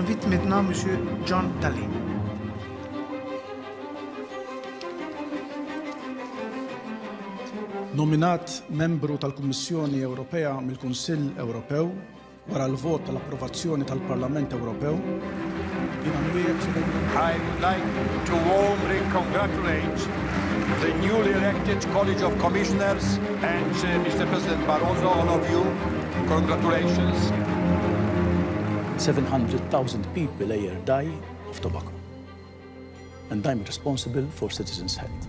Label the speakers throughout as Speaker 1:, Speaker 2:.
Speaker 1: J'invite maintenant M. John Daly.
Speaker 2: Nominat membru tal-Kummissjoni Ewropea mill-Kunsill Ewropew wara l-vot tal-approvazzjoni tal-Parlament Ewropew
Speaker 3: I would like to warmly congratulate the newly elected College of Commissioners and uh, Mr. President Barroso, all of you. Congratulations.
Speaker 4: 700,000 people a year die of tobacco. And I'm responsible for citizens' health.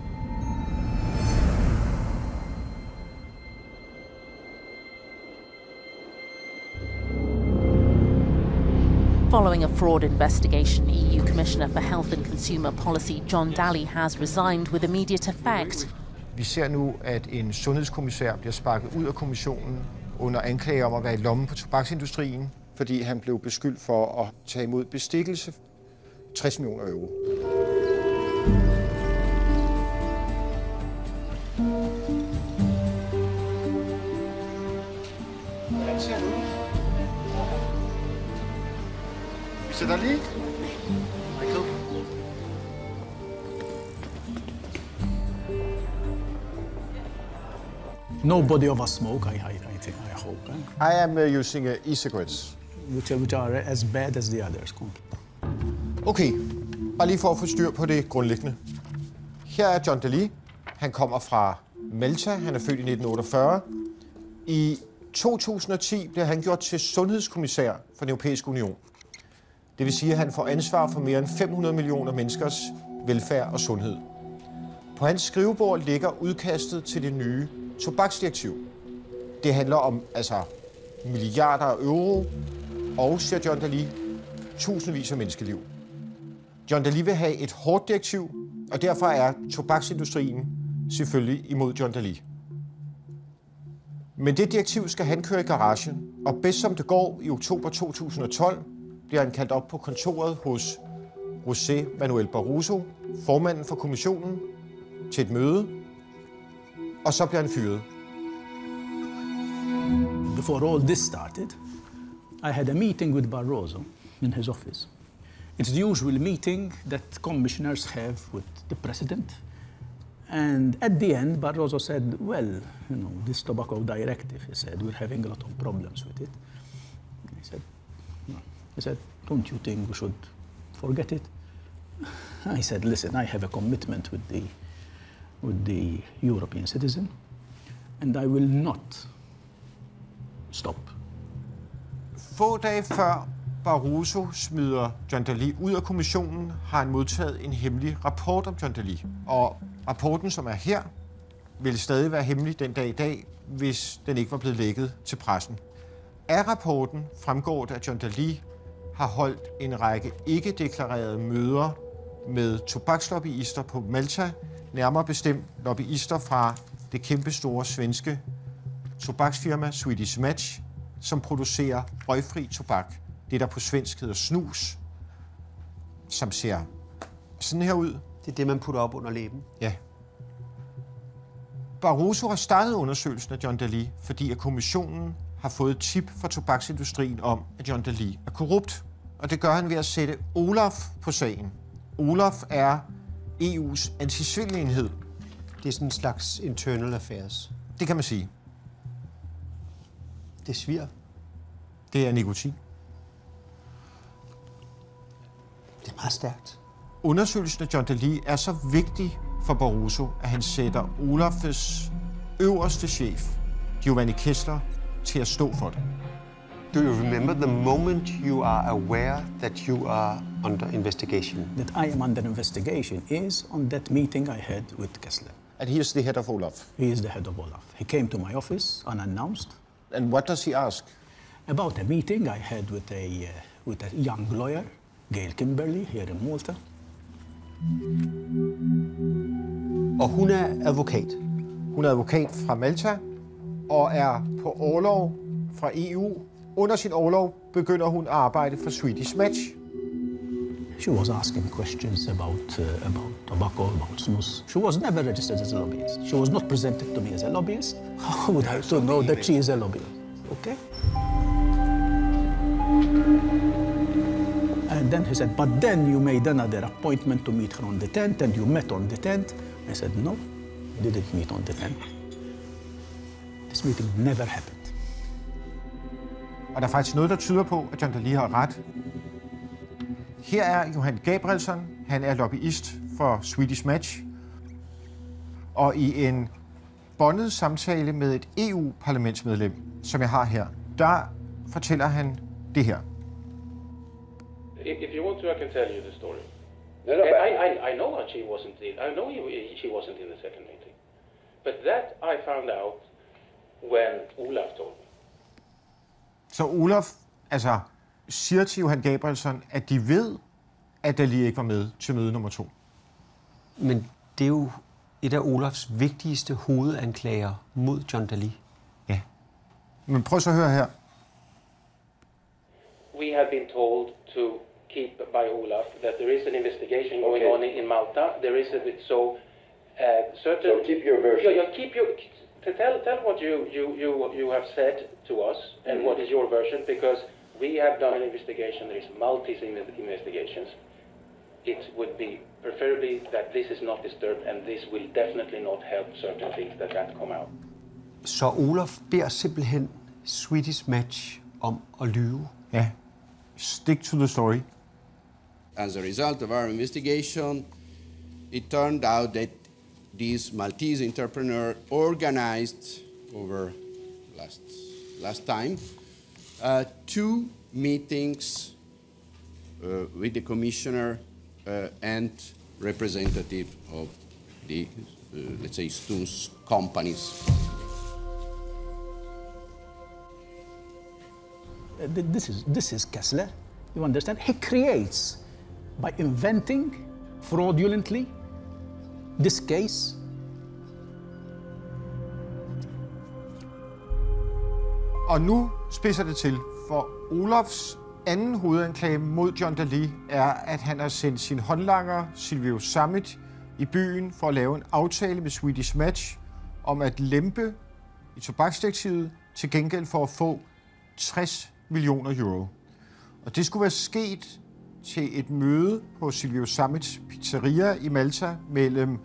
Speaker 5: Following a fraud investigation, EU Commissioner for Health and Consumer Policy John Dalli has resigned with immediate effect.
Speaker 6: Vi ser nu, at en sundhedskommissær bliver sparket ud af kommissionen under anklage om at være i lommen på tobaksindustrien, fordi han blev beskyldt for at tage imod bestikkelse 60 millioner euro. Mr. Dali? Michael?
Speaker 4: Nobody of us smoke, I, I, I think, I hope, eh?
Speaker 6: I am uh, using uh, e-cigarettes
Speaker 4: which, are, which are as bad as the others.
Speaker 6: Okay, bare lige for at få styr på det grundlæggende. Her er John Daly. Han kommer fra Malta. Han er født i 1948. I 2010 blev han gjort til sundhedskommissær for den europæiske union. Det vil sige, at han får ansvar for mere end 500 millioner menneskers velfærd og sundhed. På hans skrivebord ligger udkastet til det nye tobaksdirektiv. Det handler om altså milliarder af euro og, siger John Daly, tusindvis af menneskeliv. John Daly vil have et hårdt direktiv, og derfor er tobaksindustrien selvfølgelig imod John Daly. Men det direktiv skal han køre i garagen, og bedst som det går i oktober 2012, bliver han kaldt op på kontoret hos José Manuel Barroso, formanden for kommissionen, til et møde, og så bliver han fyret.
Speaker 4: Before all this started, I had a meeting with Barroso in his office. It's the usual meeting that commissioners have with the president. And at the end, Barroso said, Well, you know, this tobacco directive, he said, we're having a lot of problems with it. He said, no. He said, Don't you think we should forget it? I said, Listen, I have a commitment with the, with the European citizen, and I will not stop.
Speaker 6: Få dage før Barroso smider John Daly ud af kommissionen, har han modtaget en hemmelig rapport om John Daly. Og rapporten, som er her, vil stadig være hemmelig den dag i dag, hvis den ikke var blevet lækket til pressen. Af rapporten fremgår det, at John Daly har holdt en række ikke-deklarerede møder med tobakslobbyister på Malta, nærmere bestemt lobbyister fra det kæmpestore svenske tobaksfirma Swedish Match, som producerer røgfri tobak. Det, der på svensk hedder snus, som ser sådan her ud.
Speaker 7: Det er det, man putter op under læben.
Speaker 6: Ja. Barroso har startet undersøgelsen af John Daly, fordi at kommissionen har fået et tip fra tobaksindustrien om, at John Daly er korrupt. Og det gør han ved at sætte Olaf på sagen. Olaf er EU's antisvindelenhed.
Speaker 7: Det er sådan en slags internal affairs.
Speaker 6: Det kan man sige.
Speaker 7: Det sviger.
Speaker 6: Det er nikotin.
Speaker 7: Det er meget stærkt.
Speaker 6: Undersøgelsen af John Daly er så vigtig for Barroso, at han sætter Olafs øverste chef, Giovanni Kessler, til at stå for det.
Speaker 7: Do you remember the moment you are aware that you are under investigation?
Speaker 4: That I am under investigation is on that meeting I had with Kessler.
Speaker 6: And he is the head of Olaf.
Speaker 4: He is the head of Olaf. He came to my office unannounced
Speaker 6: And what does he ask?
Speaker 4: about a meeting I had with a, uh, with a young lawyer, Gail Kimberley, here in Malta.
Speaker 7: Og hun er advokat.
Speaker 6: Hun er advokat fra Malta og er på overlov fra EU. Under sin overlov begynder hun at arbejde for Swedish Match.
Speaker 4: She was asking questions about, uh, about tobacco, about snus. She was never registered as a lobbyist. She was not presented to me as a lobbyist. How would I to know that she is a lobbyist? Okay? And then he said, but then you made another appointment to meet her on the 10th and you met on the 10th. I said, no, we didn't meet on the 10th. This meeting never happened.
Speaker 6: Og der er faktisk noget, der tyder på, at John Dalli har ret. Her er Johan Gabrielsson. Han er lobbyist for Swedish Match. Og i en bondet samtale med et EU-parlamentsmedlem, som jeg har her, der fortæller han det her.
Speaker 8: If, you want to, I can tell you the story.
Speaker 9: No, no,
Speaker 8: I, I, I know that she wasn't in. I know he, she wasn't in the second meeting, but that I found out when Olaf told me.
Speaker 6: Så Olaf altså, siger til Johan Gabrielsson, at de ved, at Daly ikke var med til møde nummer to.
Speaker 7: Men det er jo et af Olafs vigtigste hovedanklager mod John Daly.
Speaker 6: Ja. Men prøv så at høre her.
Speaker 8: We have been told to keep by Olaf that there is an investigation going
Speaker 9: Okay.
Speaker 8: on in, Malta. There is a bit so uh, certain.
Speaker 9: So keep your version.
Speaker 8: Yeah, yeah, keep your. To tell tell what you you you you have said to us and what is your version because we have done an investigation. There is multi investigations. It would be preferably that this is not disturbed and this will definitely not help certain things that that come out.
Speaker 7: Så Olaf beder simpelthen Swedish Match om at lyve.
Speaker 6: Ja. Stick to the story.
Speaker 10: As a result of our investigation, it turned out that this Maltese entrepreneur organized over last, last time uh, two meetings uh, with the commissioner uh, and representative of the, uh, let's say, Stoons companies.
Speaker 4: Uh, This is, this is Kessler. You understand? He creates by inventing fraudulently this case.
Speaker 6: Og nu spidser det til, for Olofs anden hovedanklage mod John Daly er, at han har sendt sin håndlanger Silvio Summit i byen for at lave en aftale med Swedish Match om at lempe i tobaksdirektivet til gengæld for at få 60 millioner euro. Og det skulle være sket til et møde på Silvio Summits pizzeria i Malta mellem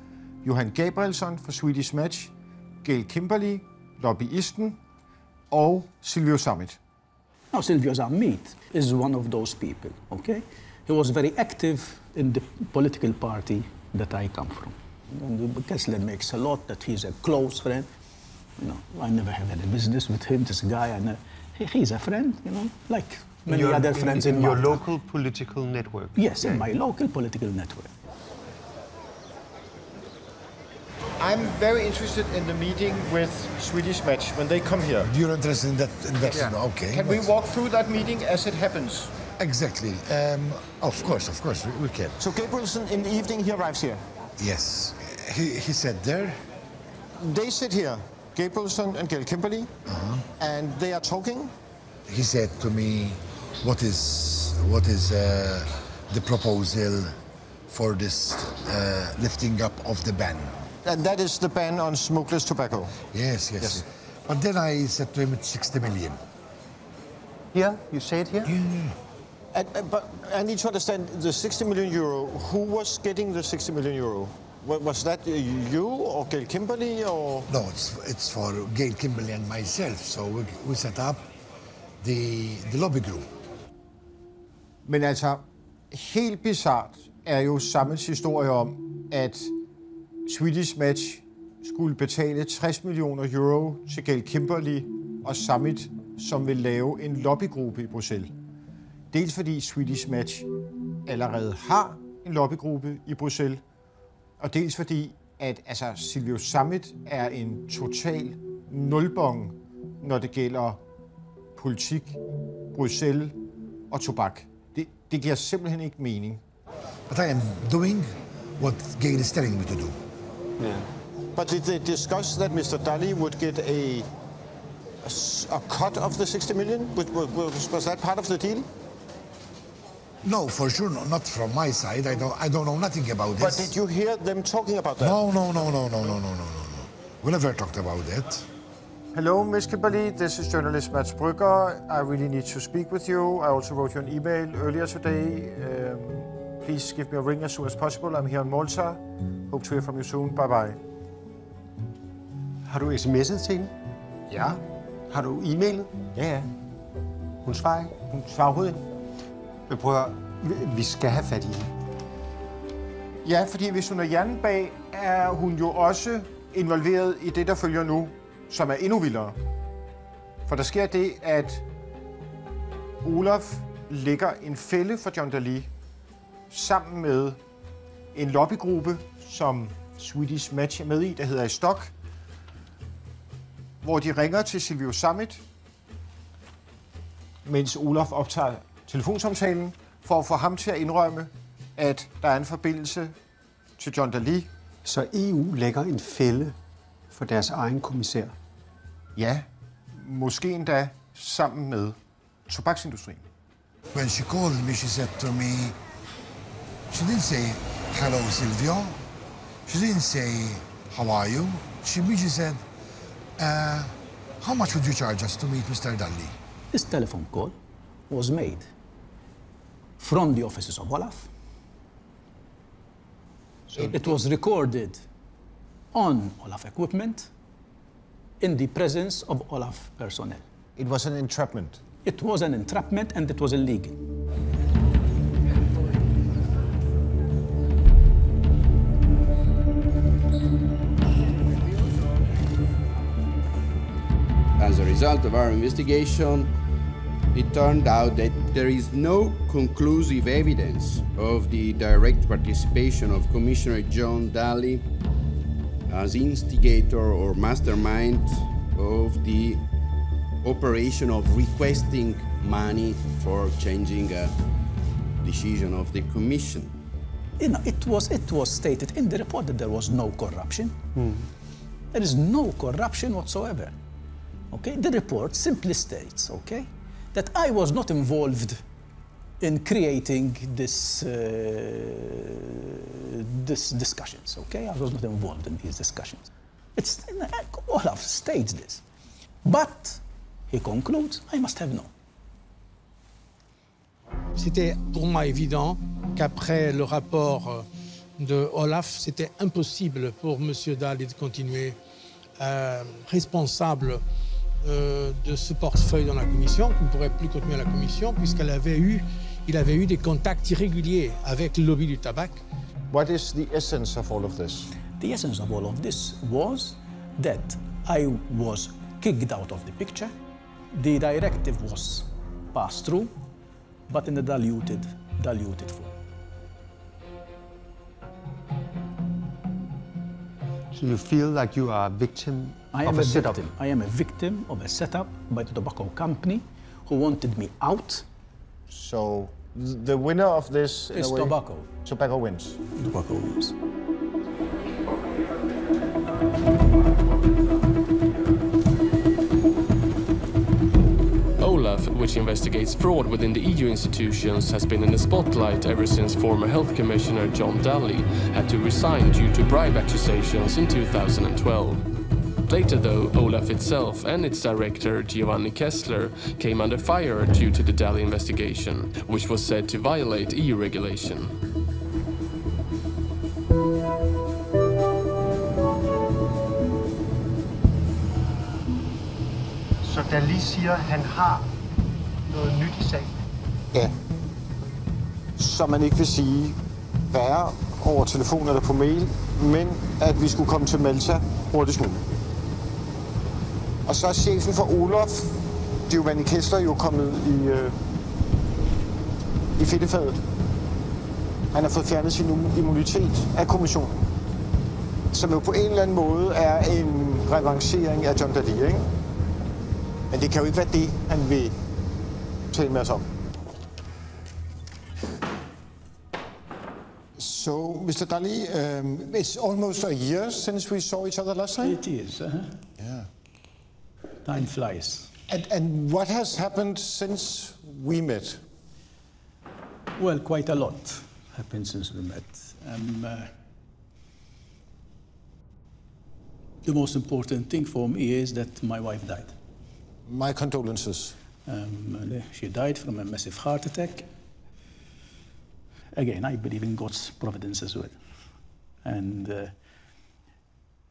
Speaker 6: Johan Gabrielsson fra Swedish Match, Gail Kimberley, lobbyisten, og Silvio Zammit.
Speaker 4: Now, Silvio Zammit is one of those people, okay? He was very active in the political party that I come from. And Kessler makes a lot that he's a close friend. You know, I never have any business with him, this guy. I never, he's a friend, you know, like many
Speaker 7: Your-
Speaker 4: other friends in,
Speaker 7: your
Speaker 4: Malta.
Speaker 7: local political network.
Speaker 4: Yes, in my local political network.
Speaker 6: I'm very interested in the meeting with Swedish Match when they come here.
Speaker 11: You're interested in that investment? Okay.
Speaker 6: Can we walk through that meeting as it happens?
Speaker 11: Exactly. Um, of course, of course, we, we can.
Speaker 6: So Gabrielsson in the evening he arrives here.
Speaker 11: Yes. He, he said there.
Speaker 6: They sit here, Gabrielsson and Gail Kimberley,
Speaker 11: Uh-huh.
Speaker 6: and they are talking.
Speaker 11: He said to me, "What is what is uh, the proposal for this uh, lifting up of the ban?"
Speaker 6: And that is the ban on smokeless tobacco.
Speaker 11: Yes, yes.
Speaker 6: Yes.
Speaker 11: But then I said to him, "It's 60 million."
Speaker 7: Here, you say it here?
Speaker 6: And, uh, but I need to understand the 60 million euro. Who was getting the 60 million euro? Was that uh, you or Gail Kimberley or?
Speaker 11: No, it's it's for Gail Kimberley and myself. So we, we set up the the lobby group.
Speaker 6: Men altså, helt bizart er jo Zammits historie om, at Swedish Match skulle betale 60 millioner euro til Gail Kimberley og Summit, som vil lave en lobbygruppe i Bruxelles. Dels fordi Swedish Match allerede har en lobbygruppe i Bruxelles, og dels fordi, at altså, Silvio Summit er en total nulbong, når det gælder politik, Bruxelles og tobak. Det, det giver simpelthen ikke mening.
Speaker 11: But I am doing what Gail is telling me to do.
Speaker 7: Yeah.
Speaker 6: But did they discuss that Mr. Dalli would get a a cut of the 60 million? Was, was, was that part of the deal?
Speaker 11: No, for sure, no, not from my side. I don't, I don't know nothing about this.
Speaker 6: But did you hear them talking about that?
Speaker 11: No, no, no, no, no, no, no, no, no, no. We never talked about that.
Speaker 6: Hello, Ms. Kimberley. This is journalist Mads Brügger. I really need to speak with you. I also wrote you an email earlier today. Um, please give me a ring as soon as possible. I'm here in Malta. Hope to hear from you soon. Bye bye.
Speaker 7: Har du sms'et til hende?
Speaker 6: Ja.
Speaker 7: Har du e-mailet?
Speaker 6: Ja, ja.
Speaker 7: Hun svarer ikke.
Speaker 6: Hun svarer overhovedet ikke.
Speaker 7: Men prøv at høre, vi- vi skal have fat i hende.
Speaker 6: Ja, fordi hvis hun er hjernen bag, er hun jo også involveret i det, der følger nu, som er endnu vildere. For der sker det, at Olaf lægger en fælde for John Daly sammen med en lobbygruppe, som Swedish Match er med i, der hedder i Stok, hvor de ringer til Silvio Summit, mens Olaf optager telefonsamtalen, for at få ham til at indrømme, at der er en forbindelse til John Daly.
Speaker 7: Så EU lægger en fælde for deres egen kommissær.
Speaker 6: Ja, måske endda sammen med tobaksindustrien.
Speaker 11: When she called me, she said to me, she didn't say, hello, Silvio. She didn't say, how are you? She immediately said, uh, how much would you charge us to meet Mr. Dalli?
Speaker 4: This telephone call was made from the offices of Olaf. it was recorded on Olaf equipment in the presence of Olaf personnel.
Speaker 6: It was an entrapment.
Speaker 4: It was an entrapment and it was illegal.
Speaker 10: As a result of our investigation, it turned out that there is no conclusive evidence of the direct participation of Commissioner John Dalli as instigator or mastermind of the operation of requesting money for changing a decision of the Commission.
Speaker 4: You know, it was, it was stated in the report that there was no corruption. Hmm. There is no corruption whatsoever. Okay? The report simply states, okay, that I was not involved in creating this, uh, this discussions, okay? I was not involved in these discussions. It's, Olaf states this. But he concludes, I must have known.
Speaker 1: C'était pour moi évident qu'après le rapport euh, de Olaf, c'était impossible pour M. Daly de continuer euh, responsable euh, de ce portefeuille dans la commission, qu'il ne pourrait plus continuer à la commission, puisqu'il avait eu, il avait eu des contacts irréguliers avec le lobby du tabac.
Speaker 6: What is the essence of all of this?
Speaker 4: The essence of all of this was that I was kicked out of the picture. The directive was passed through, but in a diluted, diluted form.
Speaker 7: So you feel like you are a victim
Speaker 4: I
Speaker 7: of
Speaker 4: am
Speaker 7: a,
Speaker 4: a
Speaker 7: setup.
Speaker 4: victim. I am a victim of a setup by the tobacco company who wanted me out.
Speaker 6: So the winner of this
Speaker 4: Is
Speaker 6: a way,
Speaker 4: tobacco.
Speaker 6: Tobacco wins.
Speaker 4: Tobacco wins.
Speaker 9: Which investigates fraud within the EU institutions, has been in the spotlight ever since former Health Commissioner John Dalli had to resign due to bribe accusations in 2012. Later, though, Olaf itself and its director Giovanni Kessler came under fire due to the Dalli investigation, which was said to violate EU regulation.
Speaker 12: Så at han har noget nyt i sagen.
Speaker 6: Ja. Som man ikke vil sige, værre over telefon eller på mail, men at vi skulle komme til Malta hurtigst muligt. Og så er chefen for Olof, Giovanni Kessler, jo kommet i, øh, i fedtefadet. Han har fået fjernet sin immunitet af kommissionen. Som jo på en eller anden måde er en revancering af John Daly, ikke? Men det kan jo ikke være det, han vil tale med os om. So, Mr. Dalli, um, it's almost a year since we saw each other last time.
Speaker 4: It is, uh-huh.
Speaker 6: Yeah.
Speaker 4: Time flies.
Speaker 6: And, and what has happened since we met?
Speaker 4: Well, quite a lot happened since we met. Um, uh, The most important thing for me is that my wife died.
Speaker 6: My condolences.
Speaker 4: Um, she died from a massive heart attack. Again, I believe in God's providence as well. And uh,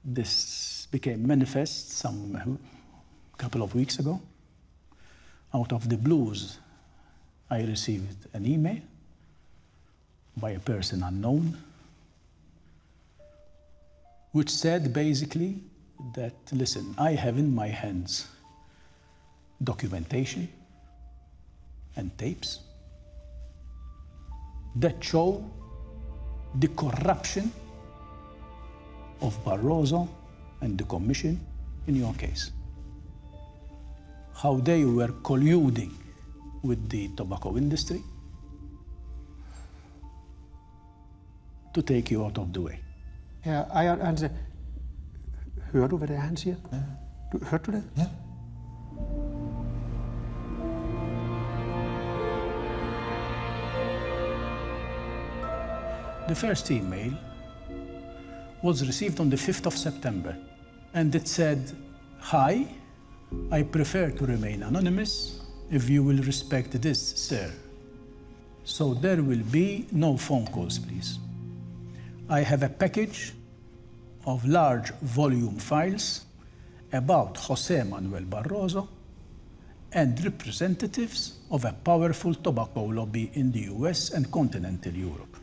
Speaker 4: this became manifest some couple of weeks ago. Out of the blues, I received an email by a person unknown which said basically that, listen, I have in my hands documentation and tapes that show the corruption of Barroso and the Commission in your case. How they were colluding with the tobacco industry to take you out of the way.
Speaker 7: Ja, Ejert, han siger, hører du, hvad det er, han siger? Ja. Du, hørte du det?
Speaker 11: Ja.
Speaker 4: The first email was received on the 5th of September, and it said, Hi, I prefer to remain anonymous if you will respect this, sir. So there will be no phone calls, please. I have a package of large volume files about Jose Manuel Barroso and representatives of a powerful tobacco lobby in the US and continental Europe.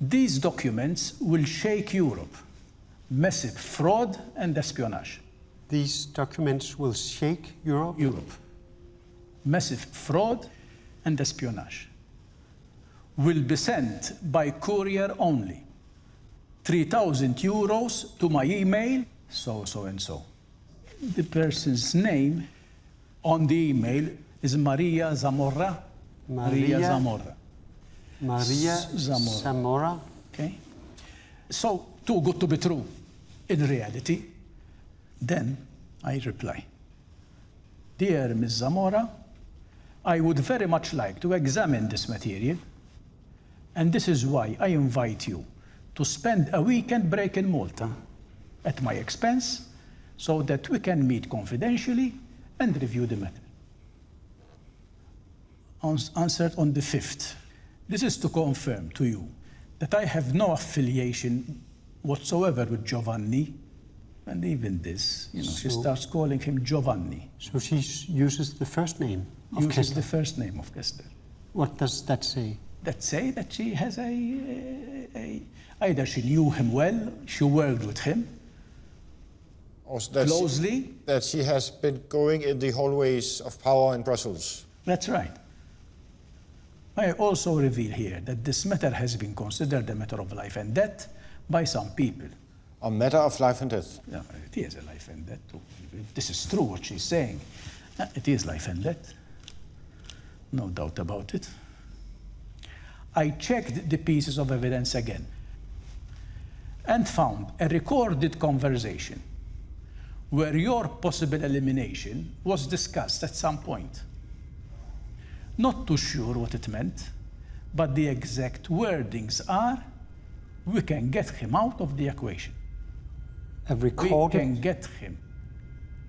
Speaker 4: These documents will shake Europe. Massive fraud and espionage.
Speaker 7: These documents will shake Europe?
Speaker 4: Europe. Massive fraud and espionage will be sent by courier only. 3,000 euros to my email, so, so, and so. The person's name on the email is Maria Zamora.
Speaker 7: Maria,
Speaker 4: Zamora.
Speaker 7: Maria
Speaker 4: Zamora.
Speaker 7: Zamora.
Speaker 4: Okay? So, too good to be true. In reality, then I reply Dear Ms. Zamora, I would very much like to examine this material and this is why I invite you to spend a weekend break in Malta at my expense so that we can meet confidentially and review the matter. Answered on the 5th. This is to confirm to you that I have no affiliation whatsoever with Giovanni. And even this, you know, so, she starts calling him Giovanni.
Speaker 7: So she uses the first name of
Speaker 4: uses
Speaker 7: Kessler.
Speaker 4: the first name of Kessler.
Speaker 7: What does that say?
Speaker 4: that say that she has a, a, either she knew him well, she worked with him
Speaker 6: that
Speaker 4: closely.
Speaker 6: She, that she has been going in the hallways of power in Brussels.
Speaker 4: That's right. I also reveal here that this matter has been considered a matter of life and death by some people.
Speaker 6: A matter of life and death?
Speaker 4: Yeah, it is a life and death. If this is true, what she's saying, it is life and death. No doubt about it. I checked the pieces of evidence again and found a recorded conversation where your possible elimination was discussed at some point. Not too sure what it meant, but the exact wordings are we can get him out of the equation.
Speaker 7: A recorded?
Speaker 4: We can get him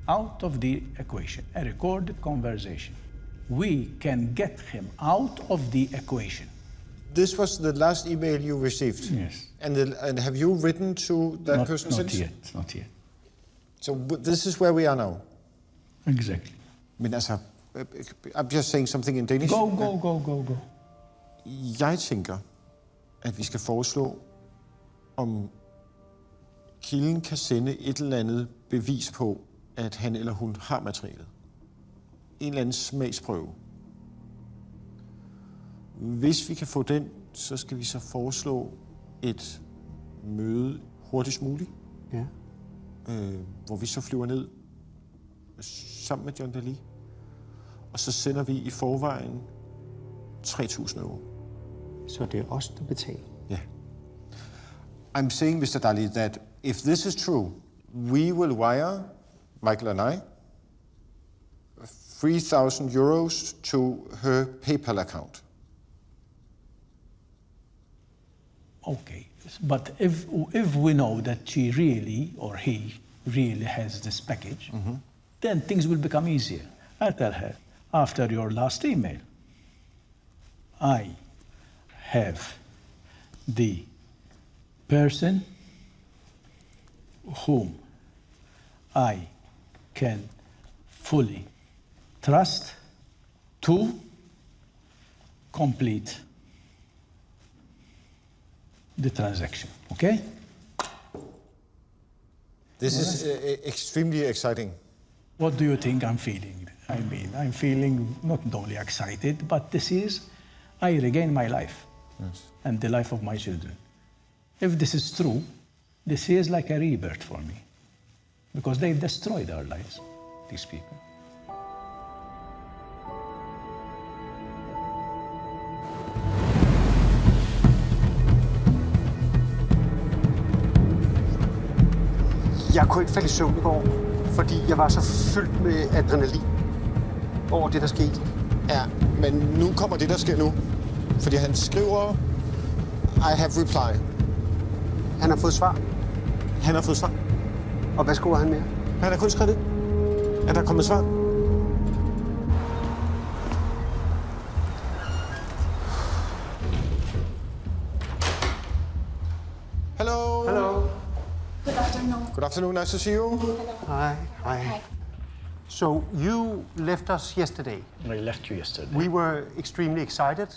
Speaker 4: out of the equation, a recorded conversation. We can get him out of the equation.
Speaker 6: This was the last email you received?
Speaker 4: Yes.
Speaker 6: And, the, and have you written to that
Speaker 4: not,
Speaker 6: person
Speaker 4: not
Speaker 6: since?
Speaker 4: Not yet, not yet.
Speaker 6: So this is where we are now?
Speaker 4: Exactly.
Speaker 6: Men altså, I'm just saying something in Danish.
Speaker 4: Go, go, go, go, go.
Speaker 6: Jeg tænker, at vi skal foreslå, om kilden kan sende et eller andet bevis på, at han eller hun har materialet. En eller anden smagsprøve. Hvis vi kan få den, så skal vi så foreslå et møde hurtigst muligt.
Speaker 7: Ja.
Speaker 6: Øh, hvor vi så flyver ned sammen med John Daly. Og så sender vi i forvejen 3.000 euro.
Speaker 7: Så det er os, der betaler?
Speaker 6: Ja. I'm saying, Mr. Dalli, that if this is true, we will wire, Michael and I, 3,000 euros to her PayPal account.
Speaker 4: Okay, but if, if we know that she really, or he, really has this package, then things will become easier. I'll tell her, after your last email, I have the person whom I can fully trust to complete the transaction. Okay?
Speaker 6: This is uh, extremely exciting.
Speaker 4: What do you think I'm feeling? I mean, I'm feeling not only excited, but this is, I regain my life and the life of my children. If this is true, this is like a rebirth for me because they've destroyed our lives, these people.
Speaker 7: Jeg kunne ikke falde i søvn i går, fordi jeg var så fyldt med adrenalin over det, der skete.
Speaker 6: Ja, men nu kommer det, der sker nu. Fordi han skriver, I have reply.
Speaker 7: Han har fået svar.
Speaker 6: Han har fået svar.
Speaker 7: Og hvad skriver han mere?
Speaker 6: Han har kun skrevet det. At der er kommet svar. Hello.
Speaker 7: Hello.
Speaker 13: Good afternoon.
Speaker 6: Good afternoon. Nice to see you.
Speaker 7: Hi. Hi. So you left us yesterday.
Speaker 4: I left you yesterday.
Speaker 7: We were extremely excited.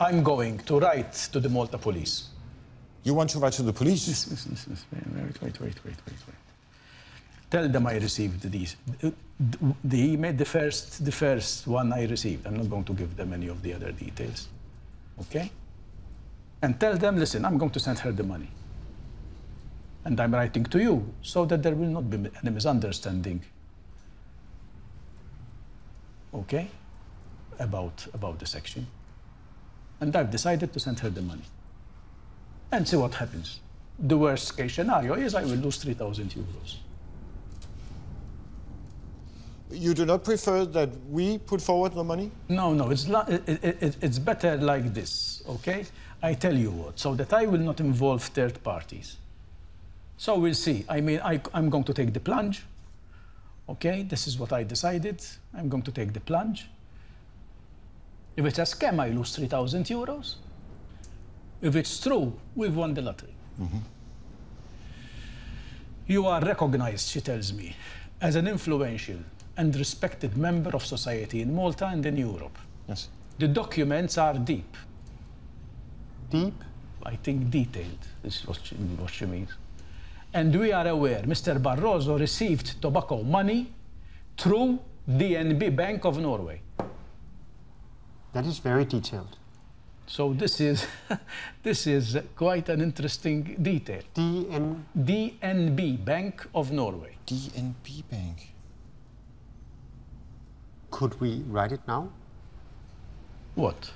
Speaker 4: I'm going to write to the Malta police.
Speaker 6: You want to write to the police?
Speaker 4: Yes, yes, yes, yes. Wait, wait, wait, wait, wait, wait. Tell them I received these. Uh, The email, the first, the first one I received. I'm not going to give them any of the other details. Okay? And tell them, listen, I'm going to send her the money. And I'm writing to you so that there will not be any misunderstanding. Okay? About, about the section. And I've decided to send her the money. And see what happens. The worst case scenario is I will lose 3,000 euros.
Speaker 6: You do not prefer that we put forward the money?
Speaker 4: No, no, it's, it, it- it's better like this, okay? I tell you what, so that I will not involve third parties. So we'll see. I mean, I, I'm going to take the plunge, okay? This is what I decided. I'm going to take the plunge. If it's a scam, I lose 3,000 euros. If it's true, we've won the lottery. Mm-hmm. You are recognized, she tells me, as an influential and respected member of society in Malta and in Europe.
Speaker 6: Yes.
Speaker 4: The documents are deep.
Speaker 7: Deep?
Speaker 4: I think detailed is what she, what she means. And we are aware Mr. Barroso received tobacco money through DNB Bank of Norway.
Speaker 7: That is very detailed.
Speaker 4: So this is this is quite an interesting detail.
Speaker 7: DN
Speaker 4: DNB Bank of Norway.
Speaker 6: DNB Bank.
Speaker 7: Could we write it now?
Speaker 4: What?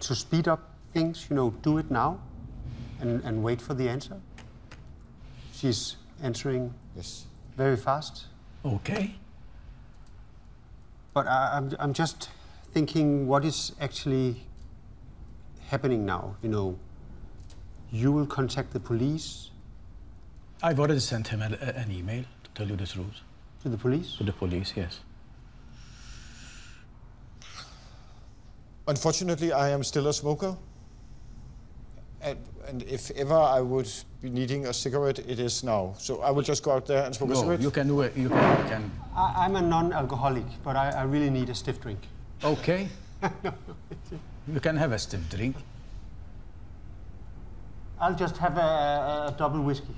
Speaker 7: To speed up things, you know, do it now and, and wait for the answer? She's answering
Speaker 6: yes.
Speaker 7: very fast.
Speaker 4: Okay.
Speaker 7: But I, I'm, I'm just thinking what is actually happening now. You know, you will contact the police
Speaker 4: I've already sent him a, a- an email to tell you the truth.
Speaker 7: to the police.
Speaker 4: To the police, yes.
Speaker 6: Unfortunately, I am still a smoker. And, and if ever I would be needing a cigarette, it is now. So I will just go out there and smoke a cigarette.
Speaker 4: you can wait. You can. You can.
Speaker 7: I, I'm a non-alcoholic, but I, I really need a stiff drink.
Speaker 4: Okay. you can have a stiff drink.
Speaker 7: I'll just have a, a double whiskey.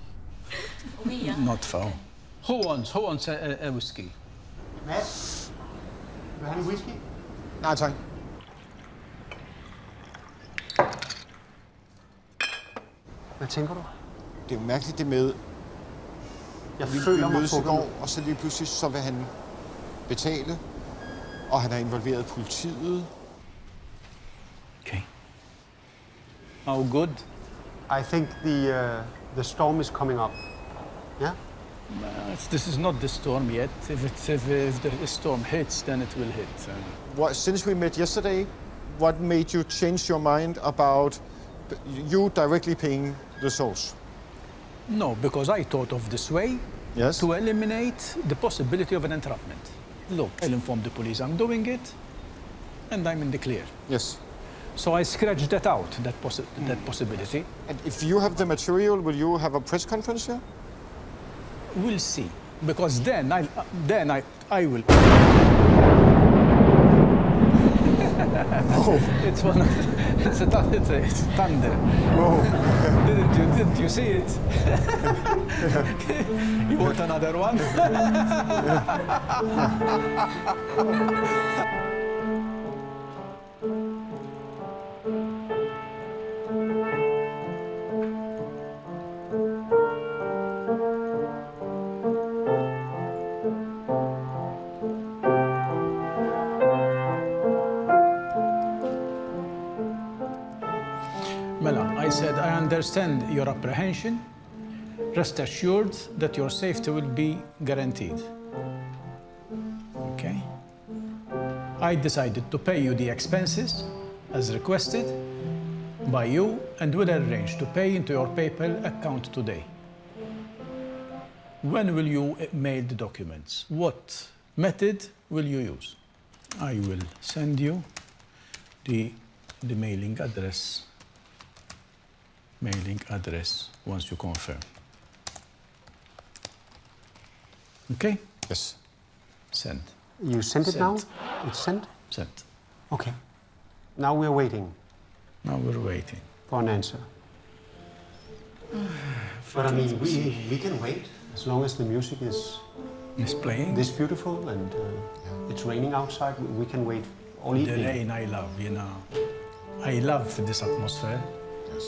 Speaker 4: Oh, Not foul. Who wants? Who wants a, a, a whiskey?
Speaker 7: Matt, vil du have en whisky?
Speaker 6: Nej, tak.
Speaker 7: Hvad tænker du?
Speaker 6: Det er jo mærkeligt det med,
Speaker 7: Jeg
Speaker 6: vi,
Speaker 7: føler
Speaker 6: vi
Speaker 7: mig
Speaker 6: mødes i går, og så lige pludselig så vil han betale, og han har involveret politiet.
Speaker 4: How good?
Speaker 7: I think the, uh, the storm is coming up. Yeah?
Speaker 4: Uh, this is not the storm yet. If, it's, if, if the storm hits, then it will hit. Uh,
Speaker 6: What, since we met yesterday, what made you change your mind about You directly paying the source?
Speaker 4: No, because I thought of this way
Speaker 6: Yes.
Speaker 4: to eliminate the possibility of an entrapment. Look, I'll inform the police I'm doing it, and I'm in the clear.
Speaker 6: Yes.
Speaker 4: So I scratched that out, that, possi- that possibility.
Speaker 6: And if you have the material, will you have a press conference here?
Speaker 4: We'll see, because then I, uh, then I, I will.
Speaker 6: Oh.
Speaker 4: it's one. Of, it's a, it's a, it's thunder.
Speaker 6: Oh.
Speaker 4: didn't you? Didn't you see it? you want another one? understand your apprehension. Rest assured that your safety will be guaranteed. Okay? I decided to pay you the expenses as requested by you and will arrange to pay into your PayPal account today. When will you mail the documents? What method will you use? I will send you the, the mailing address mailing address once you confirm. Okay?
Speaker 6: Yes.
Speaker 4: Send.
Speaker 7: You sent it now? It's sent?
Speaker 4: Sent.
Speaker 7: Okay. Now we're waiting
Speaker 4: Now we're waiting.
Speaker 7: for an answer. But I mean, we, we can wait as long as the music is
Speaker 4: Is playing.
Speaker 7: this beautiful and uh, it's raining outside. we- can wait all
Speaker 4: The
Speaker 7: evening.
Speaker 4: rain I love, you know. I love this atmosphere
Speaker 6: Yes.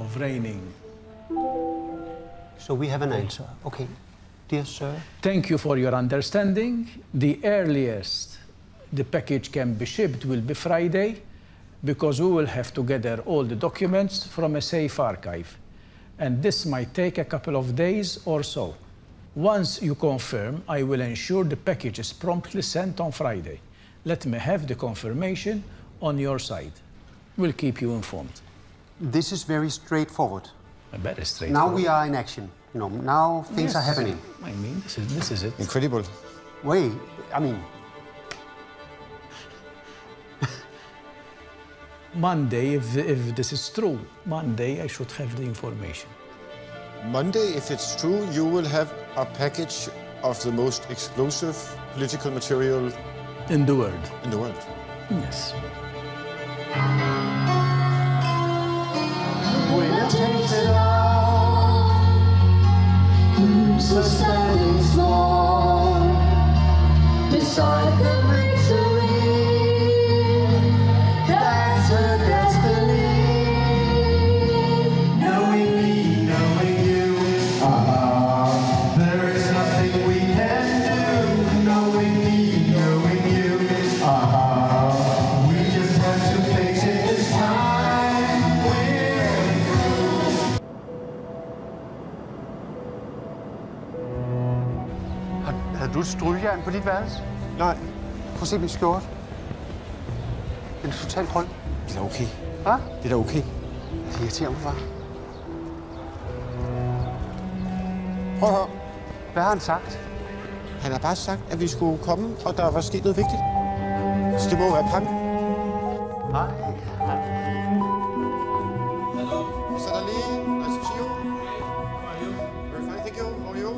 Speaker 4: Of raining.
Speaker 7: So we have an answer. Okay. Dear sir,
Speaker 4: Thank you for your understanding. The earliest the package can be shipped will be Friday because we will have to gather all the documents from a safe archive. And this might take a couple of days or so. Once you confirm, I will ensure the package is promptly sent on Friday. Let me have the confirmation on your side. We'll keep you informed.
Speaker 7: This is very straightforward.
Speaker 4: Very straight.
Speaker 7: Now we are in action. You know, now things are happening.
Speaker 4: I mean, this is, this is it.
Speaker 6: Incredible.
Speaker 7: Wait, I mean,
Speaker 4: Monday, if, if this is true, Monday I should have the information.
Speaker 6: Monday, if it's true, you will have a package of the most explosive political material
Speaker 4: In the world.
Speaker 6: in the world.
Speaker 4: Yes.
Speaker 13: That's destiny. Knowing me, knowing you. There is nothing we can do. Knowing me, knowing you. We just have to face it this time. We're
Speaker 7: har, havde du et strygejern på dit værelse?
Speaker 6: Nej.
Speaker 7: Prøv at se min skjorte. Den er totalt grøn.
Speaker 6: Det er da okay.
Speaker 7: Hvad?
Speaker 6: Det er da okay.
Speaker 7: Det irriterer mig, far.
Speaker 6: Prøv at høre.
Speaker 7: Hvad har han sagt?
Speaker 6: Han har bare sagt, at vi skulle komme, og der var sket noget vigtigt. Så det må være prank.
Speaker 7: Nej.
Speaker 6: Mr. Dali, nice to see you. Very fine, thank you. How are you?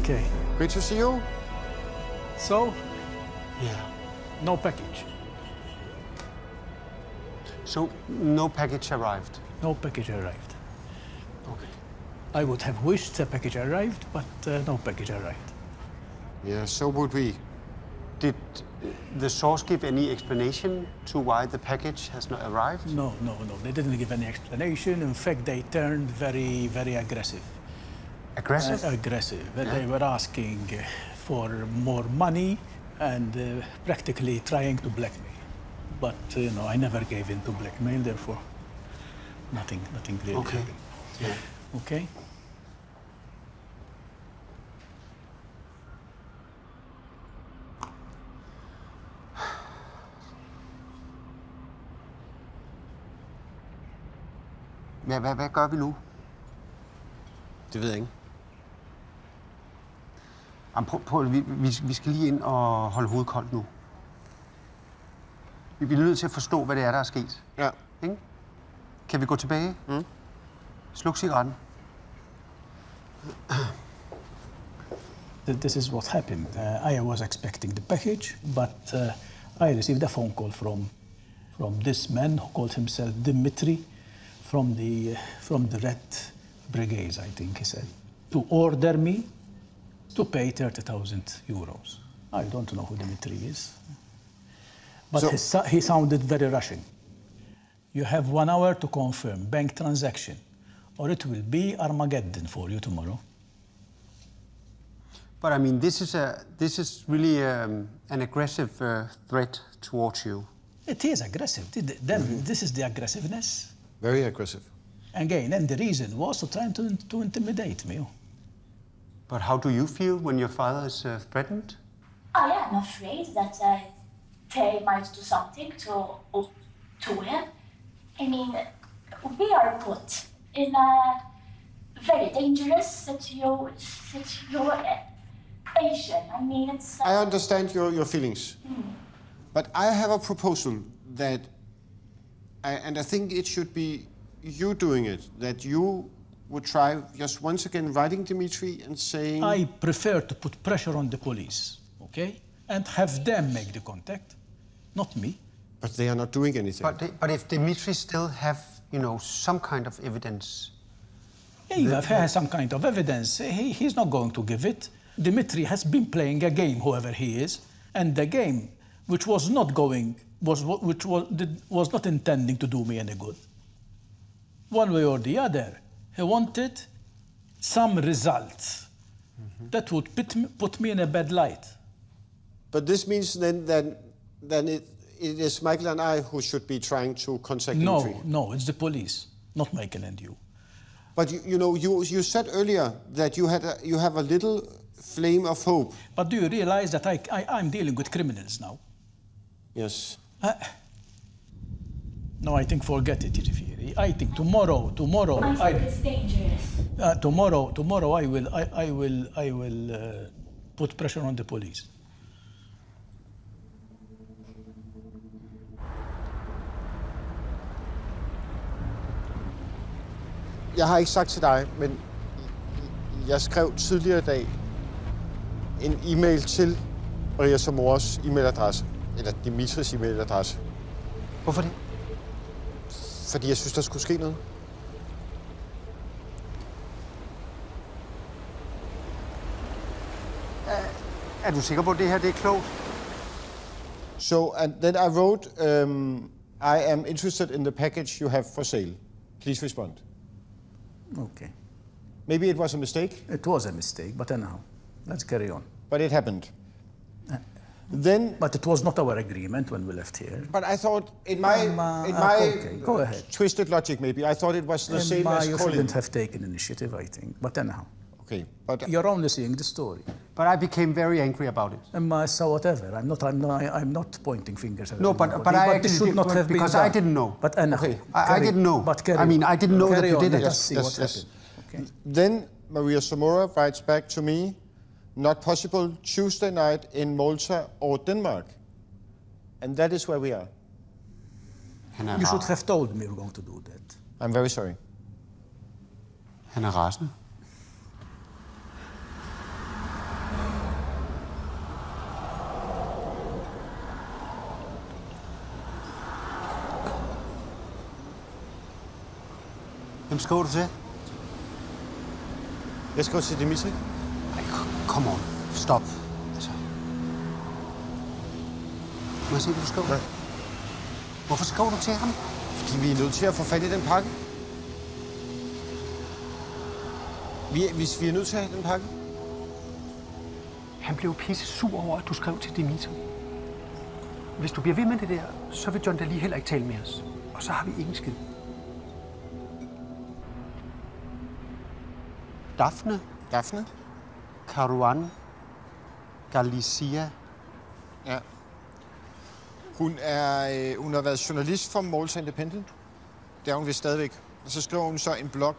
Speaker 4: Okay.
Speaker 6: Great to see you.
Speaker 4: So,
Speaker 7: Yeah.
Speaker 4: no package.
Speaker 7: So, no package arrived.
Speaker 4: No package arrived.
Speaker 7: Okay.
Speaker 4: I would have wished a package arrived, but uh, no package arrived.
Speaker 6: Yeah, so would we.
Speaker 7: Did the source give any explanation to why the package has not arrived?
Speaker 4: No, no, no. They didn't give any explanation. In fact, they turned very, very aggressive.
Speaker 7: Aggressive?
Speaker 4: Uh, aggressive.
Speaker 7: Yeah.
Speaker 4: They were asking uh, for more money and uh, practically trying to blackmail. But uh, you know, I never gave in to blackmail. Therefore, nothing, nothing really
Speaker 7: Okay.
Speaker 4: happened.
Speaker 7: Yeah.
Speaker 4: Okay.
Speaker 7: Hvad, hvad, hvad gør vi nu?
Speaker 6: Det ved jeg ikke.
Speaker 7: Jamen, prøv, prøv, vi, vi, vi skal lige ind og holde hovedet koldt nu. Vi bliver nødt til at forstå, hvad det er, der er sket.
Speaker 6: Ja.
Speaker 7: Ikke? Kan vi gå tilbage?
Speaker 6: Mm.
Speaker 7: Sluk cigaretten.
Speaker 4: This is what happened. Uh, I was expecting the package, but uh, I received a phone call from from this man who called himself Dimitri from the from the Red Brigades, I think he said, to order me to pay thirty thousand euros. I don't know who Dimitri is, but
Speaker 6: So-
Speaker 4: he, he sounded very Russian. You have one hour to confirm bank transaction, or it will be Armageddon for you tomorrow.
Speaker 7: But I mean, this is a this is really um, an aggressive uh, threat towards you.
Speaker 4: It is aggressive. Th- Then this is the aggressiveness
Speaker 6: Very aggressive.
Speaker 4: again, and the reason was to try to, to intimidate me.
Speaker 7: But how do you feel when your father is uh, threatened?
Speaker 14: I am afraid that uh, they might do something to to him. I mean, we are put in a very dangerous situ- situation. I mean, it's.
Speaker 6: I understand your, your feelings. But I have a proposal that, I, and I think it should be you doing it, that you would try just once again writing Dimitri and saying.
Speaker 4: I prefer to put pressure on the police, okay, and have them make the contact, not me.
Speaker 6: But they are not doing anything.
Speaker 7: But, they, but if Dimitri still have, you know, some kind of evidence.
Speaker 4: Even if he has some kind of evidence, eh, he, he's not going to give it. Dimitri has been playing a game, whoever he is, and the game, which was not going, was which was, did, was not intending to do me any good. One way or the other, he wanted some results that would put me, put me in a bad light.
Speaker 6: But this means then that then it, it is Michael and I who should be trying to contact
Speaker 4: No,
Speaker 6: Dimitri.
Speaker 4: no, it's the police, not Michael and you.
Speaker 6: But you, you know, you, you said earlier that you had a, you have a little flame of hope.
Speaker 4: But do you realize that I, I, I'm dealing with criminals now?
Speaker 6: Yes.
Speaker 4: Uh, no, I think forget it, Tifiri. I think tomorrow, tomorrow,
Speaker 14: I
Speaker 4: I,
Speaker 14: it's dangerous.
Speaker 4: uh, tomorrow, tomorrow, I will, I, I will, I will uh, put pressure on the police.
Speaker 6: Jeg har ikke sagt til dig, men jeg skrev tidligere i dag en e-mail til Maria Samoras e-mailadresse, eller Dimitris e-mailadresse.
Speaker 7: Hvorfor det?
Speaker 6: Fordi jeg synes, der skulle ske noget.
Speaker 7: Er du sikker på, at det her det er klogt?
Speaker 6: So, and then I wrote, um, I am interested in the package you have for sale. Please respond.
Speaker 4: Okay.
Speaker 6: Maybe it was a mistake,
Speaker 4: It was a mistake, but anyhow, let's carry on.
Speaker 6: but it happened. Then,
Speaker 4: But it was not our agreement when we left here.
Speaker 6: but I thought, in my,
Speaker 4: Um, uh,
Speaker 6: in my
Speaker 4: okay, go ahead.
Speaker 6: twisted logic, maybe I thought it was the same
Speaker 4: Emma,
Speaker 6: as
Speaker 4: you
Speaker 6: calling.
Speaker 4: shouldn't have taken initiative, I think. But anyhow,
Speaker 6: Okay, but
Speaker 4: you're only seeing the story.
Speaker 7: But I became very angry about it.
Speaker 4: And Emma, so whatever. I'm not. I'm not. I'm not pointing fingers at
Speaker 7: No, but-
Speaker 4: anybody,
Speaker 7: but I
Speaker 4: this
Speaker 7: actually
Speaker 4: should
Speaker 7: did-
Speaker 4: not
Speaker 7: but
Speaker 4: have been
Speaker 7: because I didn't know.
Speaker 4: But anyhow,
Speaker 6: Okay.
Speaker 7: I- I didn't know.
Speaker 4: But carry
Speaker 7: I mean. I didn't know that
Speaker 4: Carry
Speaker 7: you
Speaker 4: on,
Speaker 7: did
Speaker 4: let
Speaker 7: it.
Speaker 4: us see
Speaker 6: Yes,
Speaker 4: what
Speaker 6: yes.
Speaker 4: happened. Okay.
Speaker 6: Then Maria Zamora writes back to me, not possible Tuesday night in Malta or Denmark. And that is where we are.
Speaker 4: You should have told me you're going to do that.
Speaker 6: I'm very sorry.
Speaker 7: han er rasende. Hvem skriver du til?
Speaker 6: Jeg skal til Dimitri.
Speaker 7: Come on, stop. Altså. Må jeg se, hvad du skriver?
Speaker 6: Nej.
Speaker 7: Hvorfor skriver du til ham?
Speaker 6: Fordi vi er nødt til at få fat i den pakke. Vi er, hvis vi er nødt til at have den pakke.
Speaker 7: Han blev pisse sur over, at du skrev til Dimitri. Hvis du bliver ved med det der, så vil John Daly heller ikke tale med os. Og så har vi ingen skid. Daphne
Speaker 6: Daphne?
Speaker 7: Caruan Galicia.
Speaker 6: Ja. Hun, er, øh, hun har været journalist for Malta Independent. Det er hun vist stadigvæk. Og så skriver hun så en blog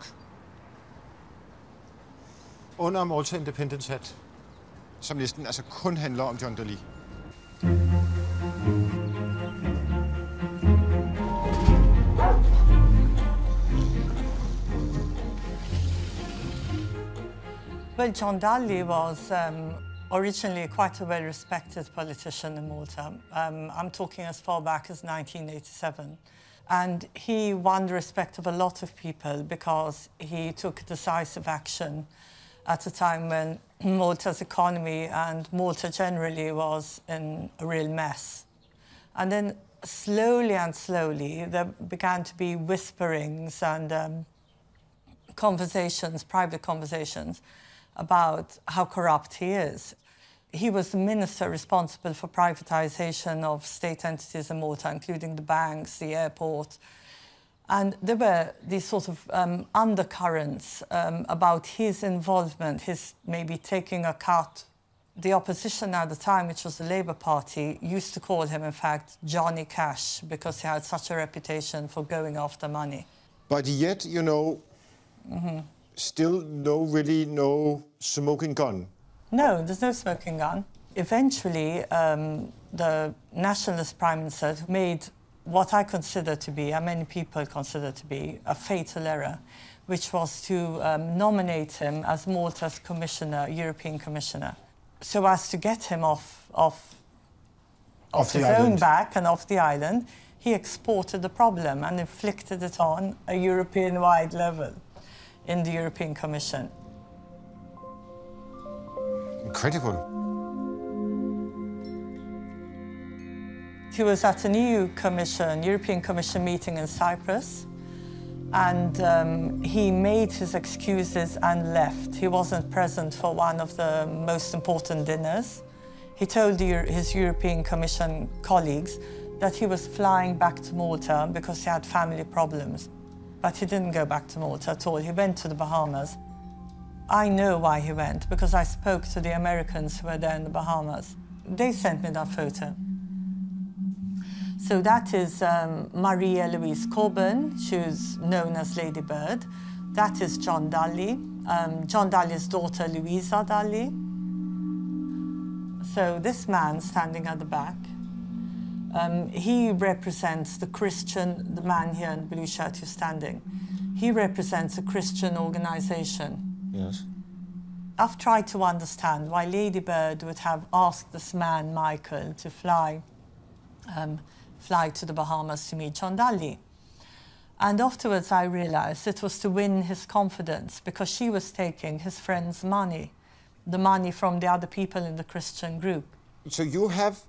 Speaker 6: under Malta Independence hat, som næsten altså kun handler om John Daly.
Speaker 15: Well, John Dalli was um, originally quite a well-respected politician in Malta. Um, I'm talking as far back as 1987. And he won the respect of a lot of people because he took decisive action at a time when Malta's economy and Malta generally was in a real mess. And then slowly and slowly, there began to be whisperings and um, conversations, private conversations, about how corrupt he is. He was the minister responsible for privatization of state entities in Malta, including the banks, the airport. And there were these sort of um, undercurrents um, about his involvement, his maybe taking a cut. The opposition at the time, which was the Labour Party, used to call him, in fact, Johnny Cash, because he had such a reputation for going after money.
Speaker 6: But yet, you know,
Speaker 15: Mhm.
Speaker 6: Still no really no smoking gun.
Speaker 15: No, there's no smoking gun. Eventually, um, the nationalist prime minister made what I consider to be, and many people consider to be, a fatal error, which was to um, nominate him as Malta's commissioner, European commissioner, so as to get him off, off,
Speaker 6: Off
Speaker 15: off
Speaker 6: the
Speaker 15: his own
Speaker 6: island.
Speaker 15: back and off the island. He exported the problem and inflicted it on a European-wide level in the European Commission.
Speaker 6: Incredible.
Speaker 15: He was at an EU Commission, European Commission meeting in Cyprus, and um, he made his excuses and left. He wasn't present for one of the most important dinners. He told his European Commission colleagues that he was flying back to Malta because he had family problems. But he didn't go back to Malta at all. He went to the Bahamas. I know why he went because I spoke to the Americans who were there in the Bahamas. They sent me that photo. So that is um, Maria Louise Coburn, who's known as Lady Bird. That is John Dalli, um, John Dalli's daughter Louisa Dalli. So this man standing at the back, um, he represents the Christian, the man here in blue shirt who's standing. He represents a Christian organization.
Speaker 6: Yes.
Speaker 15: I've tried to understand why Lady Bird would have asked this man, Michael, to fly, um, fly to the Bahamas to meet John Dalli. And afterwards, I realized it was to win his confidence because she was taking his friend's money, the money from the other people in the Christian group.
Speaker 6: So you have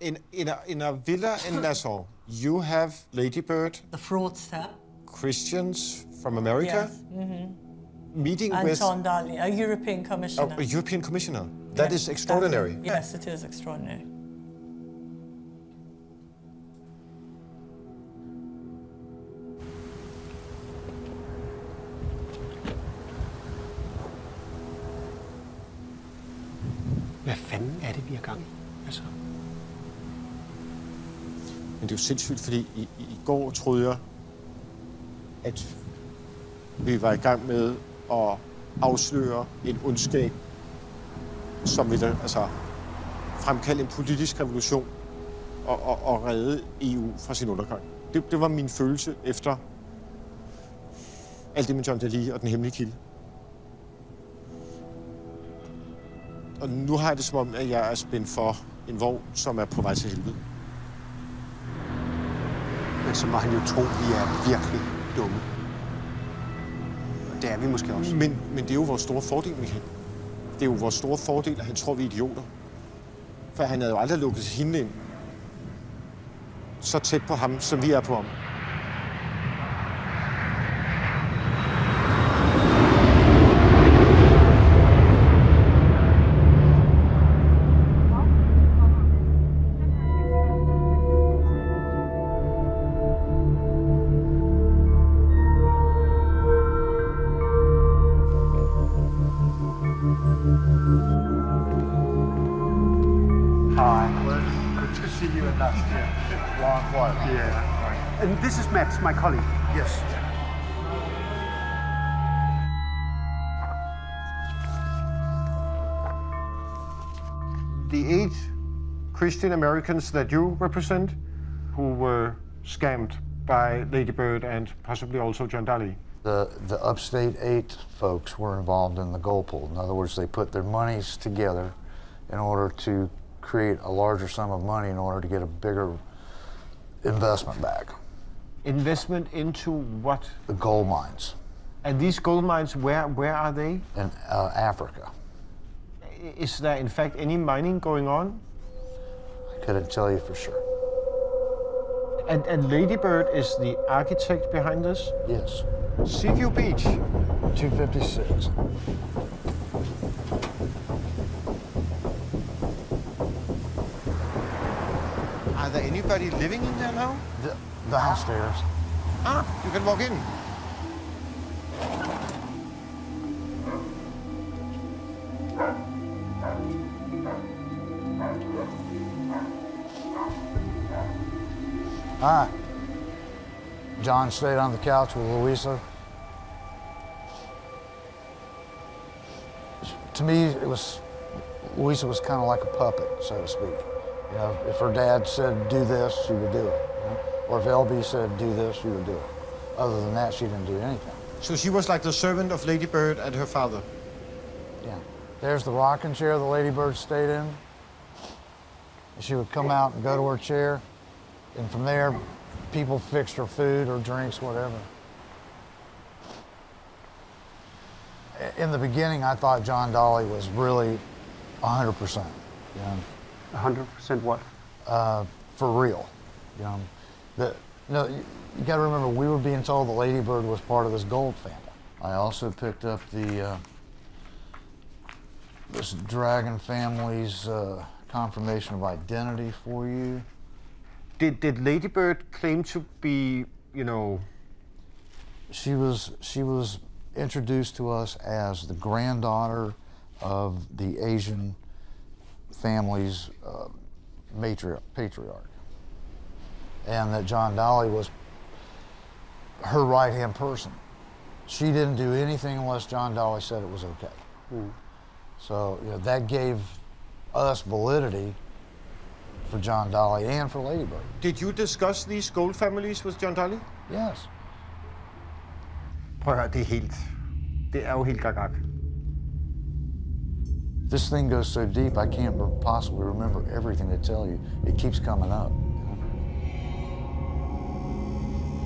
Speaker 6: in in a, in a villa in Nassau, you have Lady Bird,
Speaker 15: the fraudster,
Speaker 6: Christians from America,
Speaker 15: Yes. mhm.
Speaker 6: meeting
Speaker 15: And
Speaker 6: with
Speaker 15: John Dalli, a European commissioner.
Speaker 6: a, a European commissioner. That is extraordinary.
Speaker 15: Yes, it is extraordinary.
Speaker 7: Hvad fanden er det, vi har gang i? Altså,
Speaker 6: Men det er jo sindssygt, fordi i, i i går troede jeg, at vi var i gang med at afsløre en ondskab, som ville altså, fremkalde en politisk revolution og, og, og redde EU fra sin undergang. Det, det var min følelse efter alt det med John Daly og den hemmelige kilde. Og nu har jeg det som om, at jeg er spændt for en vogn, som er på vej til helvede
Speaker 7: men så må han jo tro, vi er virkelig dumme. Og det er vi måske også.
Speaker 6: Men, men det er jo vores store fordel, Michael. Det er jo vores store fordel, at han tror, vi er idioter. For han havde jo aldrig lukket hende ind så tæt på ham, som vi er på ham.
Speaker 12: last year. Long while. Yeah.
Speaker 7: And this is Mads, my colleague.
Speaker 12: Yes.
Speaker 6: The eight Christian Americans that you represent who were scammed by Ladybird and possibly also John Dalli.
Speaker 16: The, the upstate eight folks were involved in the gold pool. In other words, they put their monies together in order to create a larger sum of money in order to get a bigger investment back.
Speaker 6: Investment into what?
Speaker 16: The gold mines
Speaker 6: And these gold mines, where, where are they?
Speaker 16: in uh, Africa.
Speaker 6: Is there in fact any mining going on?
Speaker 16: I couldn't tell you for sure.
Speaker 6: And, and Lady Bird is the architect behind this?
Speaker 16: Yes.
Speaker 6: Seaview Beach.
Speaker 16: 256.
Speaker 6: There anybody living in there now?
Speaker 16: D- downstairs.
Speaker 6: Ah, you can walk in.
Speaker 16: Hi. John stayed on the couch with Louisa. To me, it was Louisa was kind of like a puppet, so to speak. You know, if her dad said do this, she would do it. you know? Or if LB said do this, she would do it. Other than that, she didn't do anything.
Speaker 6: So she was like the servant of Lady Bird and her father.
Speaker 16: Yeah. There's the rocking chair the ladybird stayed in. She would come out and go to her chair, and from there, people fixed her food or drinks, whatever. In the beginning, I thought John Dalli was really 100%. You know,
Speaker 7: 100% what?
Speaker 16: uh, for real. You know, the, no, you, you got to remember, we were being told the Ladybird was part of this gold family. I also picked up the uh, this Dragon family's uh, confirmation of identity for you.
Speaker 6: Did, did Lady Bird claim to be, you know,
Speaker 16: She was she was introduced to us as the granddaughter of the Asian family's uh, matriarch, patriarch, and that John Dalli was her right hand person. She didn't do anything unless John Dalli said it was okay. So you know, that gave us validity for John Dalli and for Ladybird.
Speaker 6: did you discuss these gold families with John Dalli?
Speaker 16: Yes.
Speaker 6: Prøv at høre, det er helt... Det er jo helt gagak.
Speaker 16: This thing goes so deep, I can't possibly remember everything to tell you. It keeps coming up.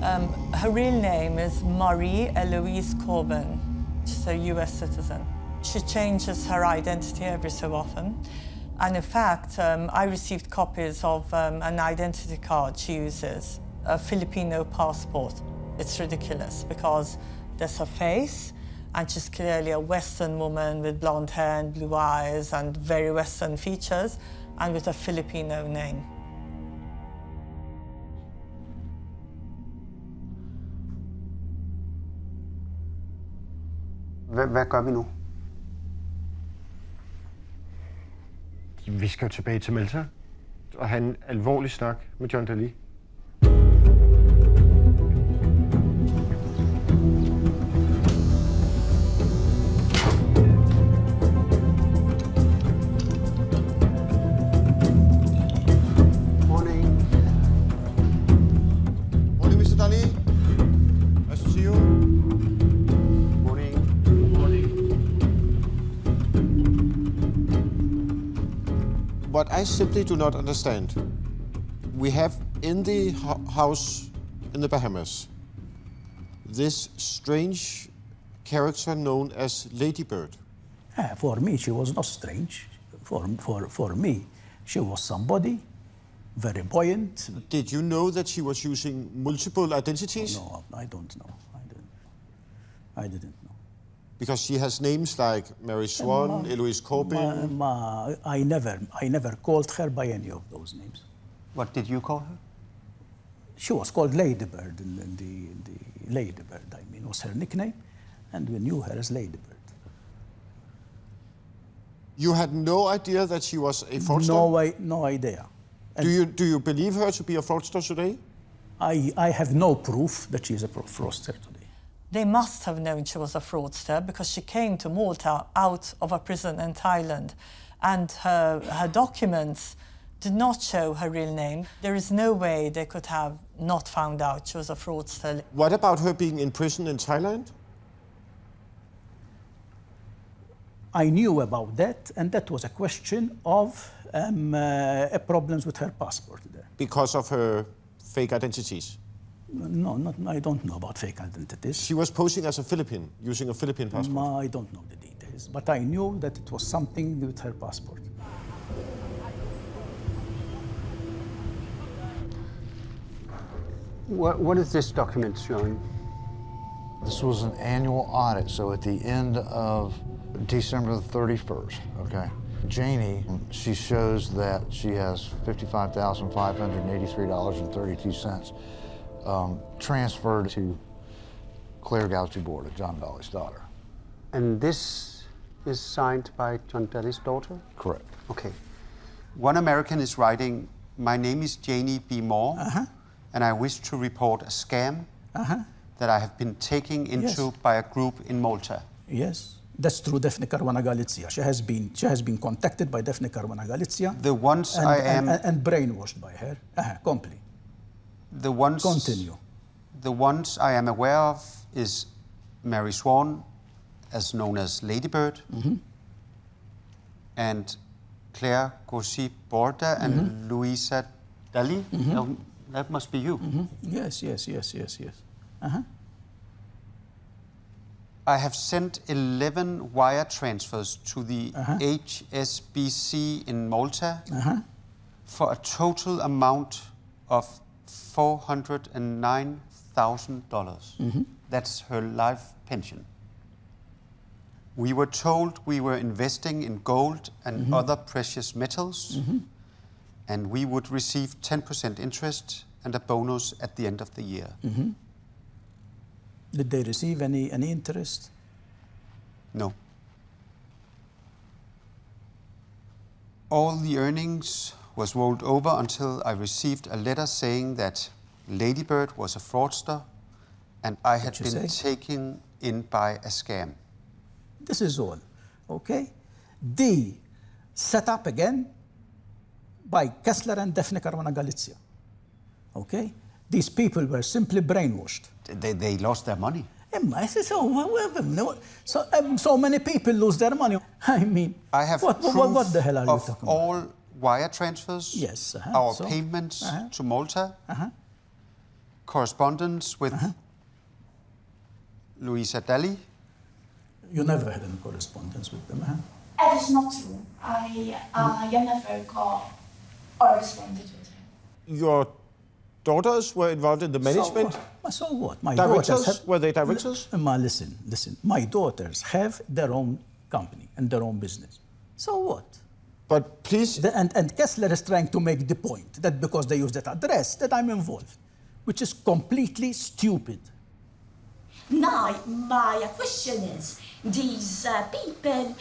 Speaker 15: Um, her real name is Marie Eloise Corbin. She's a US citizen. She changes her identity every so often. And in fact, um, I received copies of um, an identity card she uses, a Filipino passport. It's ridiculous because there's her face, and she's clearly a Western woman with blonde hair and blue eyes and very Western features, and with a Filipino name.
Speaker 7: Hvad, hvad gør vi nu?
Speaker 6: Vi skal jo tilbage til Malta og have en alvorlig snak med John Dalli. I simply do not understand, we have in the ho- house in the Bahamas this strange character known as Ladybird.
Speaker 4: Ah, for me, she was not strange. For, for, for me, she was somebody very buoyant.
Speaker 6: Did you know that she was using multiple identities?
Speaker 4: No, I don't know. I didn't. I didn't.
Speaker 6: Because she has names like Mary Swan,
Speaker 4: Ma-
Speaker 6: Eloise Corbin.
Speaker 4: Ma, ma, I never, I never called her by any of those names.
Speaker 7: What did you call her?
Speaker 4: She was called Ladybird in, in the, in the Ladybird. I mean, was her nickname, and we knew her as Ladybird.
Speaker 6: You had no idea that she was a fraudster?
Speaker 4: No, I, no idea.
Speaker 6: Do you, do you believe her to be a fraudster today?
Speaker 4: I, I have no proof that she is a fraudster today.
Speaker 15: They must have known she was a fraudster because she came to Malta out of a prison in Thailand and her, her documents did not show her real name. There is no way they could have not found out she was a fraudster.
Speaker 6: What about her being in prison in Thailand?
Speaker 4: I knew about that, and that was a question of um, uh, problems with her passport there.
Speaker 6: Because of her fake identities?
Speaker 4: No, not, I don't know about fake identities.
Speaker 6: She was posing as a Philippine, using a Philippine passport?
Speaker 4: No, I don't know the details, but I knew that it was something with her passport.
Speaker 7: What, what is this document showing?
Speaker 16: This was an annual audit, so at the end of December the 31st, okay? Janie, she shows that she has $55,583.32 um, transferred to Claire Gauchi Borda, John Dalli's daughter.
Speaker 7: And this is signed by John Dalli's daughter?
Speaker 16: Correct.
Speaker 7: Okay. One American is writing, My name is Janie B. Moore,
Speaker 4: Uh-huh.
Speaker 7: and I wish to report a scam
Speaker 4: Uh-huh.
Speaker 7: that I have been taken into
Speaker 4: Yes.
Speaker 7: by a group in Malta.
Speaker 4: Yes, that's true. Daphne Caruana Galizia. She has been she has been contacted by Daphne Caruana Galizia.
Speaker 7: The ones
Speaker 4: and,
Speaker 7: I am-
Speaker 4: and, and brainwashed by her. Uh-huh. Complete.
Speaker 7: The ones,
Speaker 4: Continue.
Speaker 7: The ones I am aware of is Mary Swan, as known as Ladybird,
Speaker 4: Mhm.
Speaker 7: and Claire Gauchy Borda and
Speaker 4: Mhm.
Speaker 7: Louisa Dalli.
Speaker 4: Mhm.
Speaker 7: No, that must be you.
Speaker 4: Mhm. Yes, yes, yes, yes, yes. Uh-huh.
Speaker 7: I have sent 11 wire transfers to the
Speaker 4: Uh-huh.
Speaker 7: HSBC in Malta
Speaker 4: Uh-huh.
Speaker 7: for a total amount of $409,000. dollars
Speaker 4: Mhm.
Speaker 7: That's her life pension. We were told we were investing in gold and
Speaker 4: Mhm.
Speaker 7: other precious metals,
Speaker 4: Mhm.
Speaker 7: and we would receive 10% interest and a bonus at the end of the year.
Speaker 4: Mhm. Did they receive any any interest?
Speaker 7: No. All the earnings was rolled over until I received a letter saying that Ladybird was a fraudster and I had been
Speaker 4: say?
Speaker 7: taken in by a scam.
Speaker 4: This is all. Okay? The set up again by Kessler and Daphne Caruana Galizia. Okay? These people were simply brainwashed.
Speaker 7: They, they lost their money.
Speaker 4: Emma, I said, so, well, so, um, so many people lose their money. I mean,
Speaker 7: I have
Speaker 4: what, what, what the hell are you talking
Speaker 7: all wire transfers,
Speaker 4: Yes, uh-huh,
Speaker 7: our
Speaker 4: so-
Speaker 7: payments
Speaker 4: uh-huh.
Speaker 7: to Malta,
Speaker 4: Uh-huh.
Speaker 7: correspondence with Louisa Dalli.
Speaker 4: You never had any correspondence with them, huh?
Speaker 14: That is not true. I, I never got or responded with him.
Speaker 6: Your daughters were involved in the management?
Speaker 4: So, what? so what? My
Speaker 6: Directors?
Speaker 4: daughters have,
Speaker 6: Were they directors?
Speaker 4: Ma, listen, listen. My daughters have their own company and their own business. So what?
Speaker 6: But please.
Speaker 4: and, and Kessler is trying to make the point that because they use that address, that I'm involved, which is completely stupid.
Speaker 17: Now, my question is, these uh, people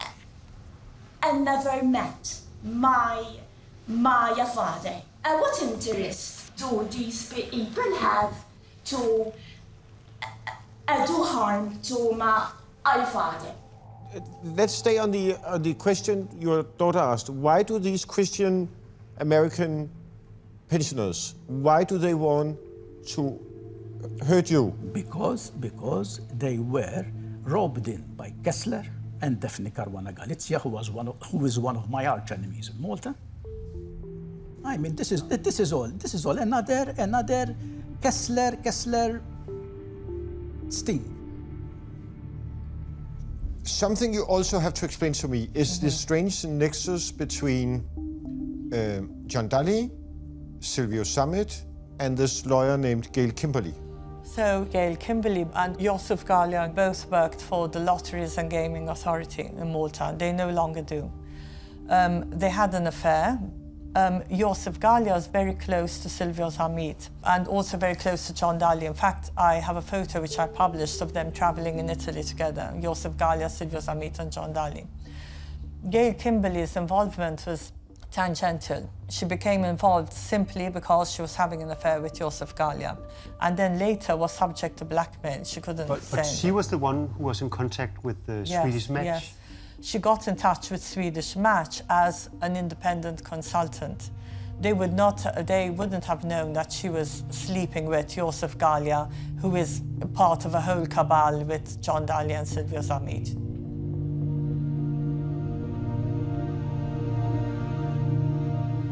Speaker 17: uh, I never met my my father. Uh, what interest do these people have to uh, uh, do harm to my father?
Speaker 6: Let's stay on the, on the question your daughter asked. Why do these Christian American pensioners, why do they want to hurt you?
Speaker 4: Because, because they were robbed in by Kessler and Daphne Caruana Galizia, who, was one of, who is one of my arch enemies in Malta. I mean, this is, this is all, this is all another, another Kessler, Kessler sting.
Speaker 6: Something you also have to explain to me is
Speaker 4: Mm-hmm.
Speaker 6: the strange nexus between um, John Dalli, Silvio Zammit, and this lawyer named Gail Kimberley.
Speaker 15: So Gail Kimberley and Joseph Gallia both worked for the Lotteries and Gaming Authority in Malta. They no longer do. Um, they had an affair. Um, Joseph Gallia is very close to Silvio Zammit and also very close to John Dalli. In fact, I have a photo which I published of them traveling in Italy together, Joseph Gallia, Silvio Zammit and John Dalli. Gail Kimberley's involvement was tangential. She became involved simply because she was having an affair with Joseph Gallia, and then later was subject to blackmail. She couldn't
Speaker 7: But, but she was the one who was in contact with the
Speaker 15: Yes,
Speaker 7: Swedish match.
Speaker 15: yes. She got in touch with Swedish Match as an independent consultant. They would not, they wouldn't have known that she was sleeping with Josef Galia, who is part of a whole cabal with John Dalli and Silvio Zammit.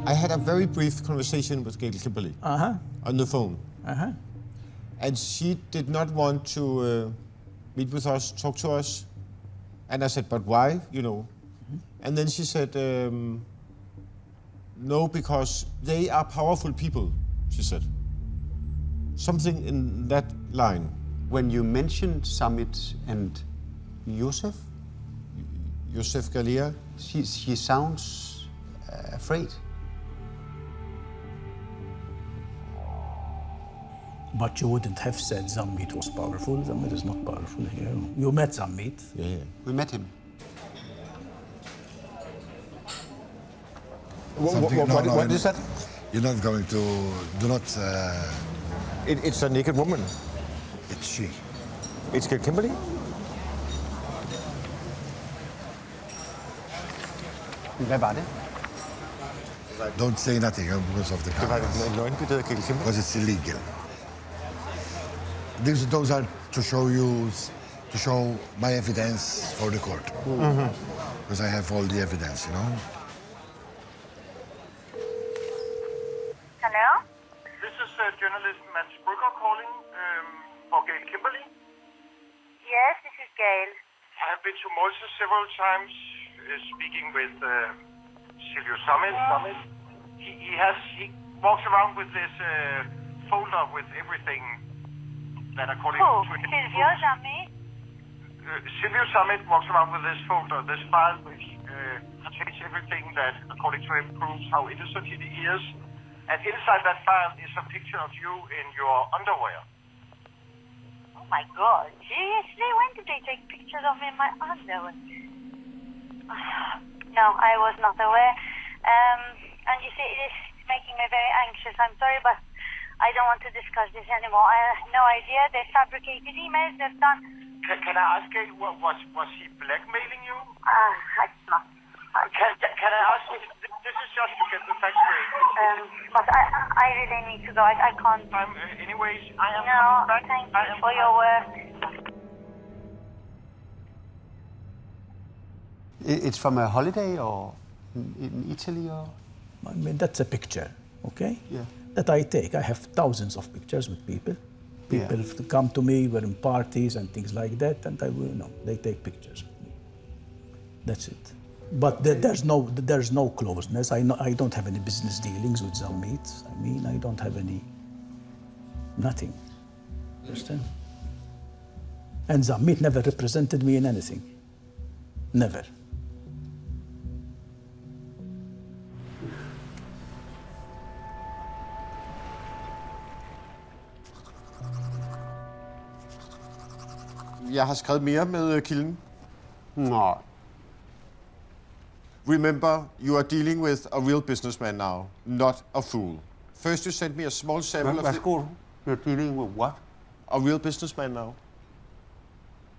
Speaker 6: I had a very brief conversation with Gail Kimberley
Speaker 4: Uh-huh.
Speaker 6: on the phone.
Speaker 4: Uh-huh.
Speaker 6: And she did not want to uh, meet with us, talk to us. And I said, but why, you know? And then she said, um, no, because they are powerful people, she said. Something in that line.
Speaker 7: When you mentioned Zammit and Yusuf,
Speaker 6: Yusuf Galia,
Speaker 7: she, she sounds uh, afraid.
Speaker 4: But you wouldn't have said Zammit was powerful. Zammit is not powerful here. You met Zammit.
Speaker 6: Yeah, yeah.
Speaker 7: We met him.
Speaker 11: Something-
Speaker 6: what- what-
Speaker 11: no,
Speaker 6: what
Speaker 11: you-
Speaker 6: is that?
Speaker 11: You're not going to. Do not. Uh,
Speaker 6: It, it's a naked woman.
Speaker 11: It's she.
Speaker 6: It's Gail Kimberley?
Speaker 7: Hvad var det?
Speaker 11: Don't say nothing because of the
Speaker 6: Det var
Speaker 11: cameras.
Speaker 6: en nøgenbillede af Gail Kimberley.
Speaker 11: Because it's illegal. These, those are to show you, to show my evidence for the court.
Speaker 6: Mhm.
Speaker 11: Because I have all the evidence, you know.
Speaker 18: Hello?
Speaker 12: This is uh, journalist Mads Brügger calling um, for Gail Kimberley.
Speaker 18: Yes, this is Gail.
Speaker 12: I have been to Malta several times uh, speaking with uh, Silvio Zammit. Zammit. He, he has he walks around with this uh, folder with everything that according
Speaker 18: Who?
Speaker 12: to
Speaker 18: Silvio Zammit?
Speaker 12: uh, Silvio Zammit walks around with this folder, this file which uh, contains everything that according to him proves how innocent he is. And inside that file is a picture of you in your underwear.
Speaker 18: Oh my god. Seriously? When did they take pictures of me in my underwear? No, I was not aware. Um, and you see, it is making me very anxious. I'm sorry, but I don't want to discuss this anymore. I have no idea. They fabricated emails. They've done.
Speaker 12: Can, can I ask you, wa- was, was he blackmailing you?
Speaker 18: Uh, I not.
Speaker 12: Can, can, can I ask you, this this is just to get the facts straight.
Speaker 18: Um, but I, I really need to go. I, I can't.
Speaker 12: I'm, uh, anyways, I am
Speaker 18: No,
Speaker 12: coming back.
Speaker 18: thank
Speaker 12: I
Speaker 18: you
Speaker 12: am-
Speaker 18: for your work.
Speaker 7: It's from a holiday or in, in Italy or?
Speaker 4: I mean, that's a picture, okay?
Speaker 7: Yeah.
Speaker 4: That I take. I have thousands of pictures with people. People f- come to me, we're in parties and things like that, and I will, you know, they take pictures with me. That's it. But there, there's no there's no closeness. I know, I don't have any business dealings with Zammit. I mean, I don't have any nothing. Understand? And Zammit never represented me in anything. Never.
Speaker 6: Jeg har skrevet mere med øh, kilden.
Speaker 7: Nej.
Speaker 6: Remember, you are dealing with a real businessman now, not a fool. First, you sent me a small sample of...
Speaker 7: Værsgo. You're dealing with what?
Speaker 6: A real businessman now.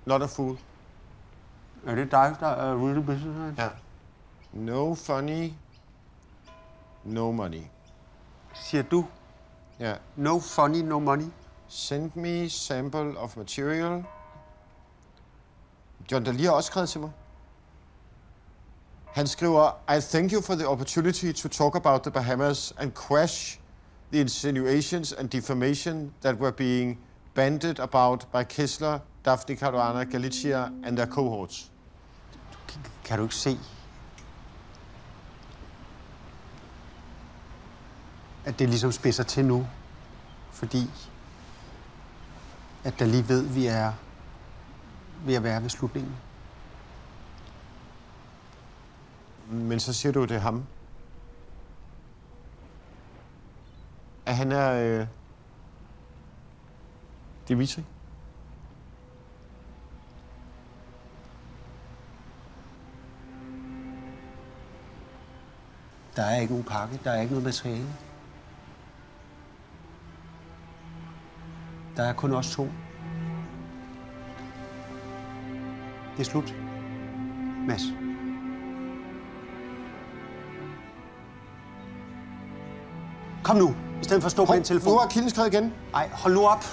Speaker 6: Not a fool.
Speaker 7: Er det dig, der er real businessman?
Speaker 6: Ja. No funny, no money.
Speaker 7: Siger du?
Speaker 6: Ja.
Speaker 7: No funny, no money.
Speaker 6: Send me sample of material. John Daly har også skrevet til mig. Han skriver, I thank you for the opportunity to talk about the Bahamas and crash the insinuations and defamation that were being banded about by Kessler, Daphne Caruana Galizia and their cohorts.
Speaker 7: Kan du ikke se, at det ligesom spidser til nu? Fordi at der lige ved, at vi er ved at være ved slutningen.
Speaker 6: Men så siger du, det ham. At han er øh, Dimitri.
Speaker 7: Der er ikke nogen pakke, der er ikke noget materiale. Der er kun os to. Det er slut. Mads. Kom nu, i stedet for at stå på en telefon.
Speaker 6: Nu er kilden skrevet igen.
Speaker 7: Nej, hold nu op.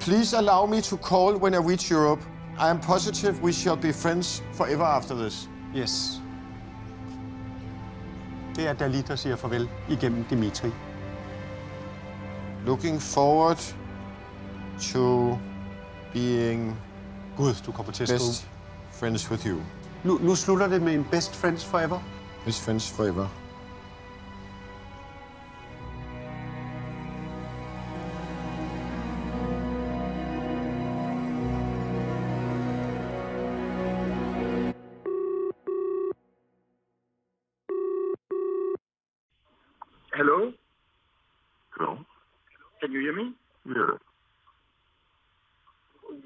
Speaker 6: Please allow me to call when I reach Europe. I am positive we shall be friends forever after this.
Speaker 7: Yes. Det er Dali, der siger farvel igennem Dimitri.
Speaker 6: Looking forward to being
Speaker 7: Gud, du kommer til at skrive.
Speaker 6: Friends with you.
Speaker 7: Nu, nu slutter det er med en best friends forever.
Speaker 6: Best friends forever.
Speaker 19: Hello?
Speaker 20: Hello?
Speaker 19: Can you hear me?
Speaker 20: Yeah.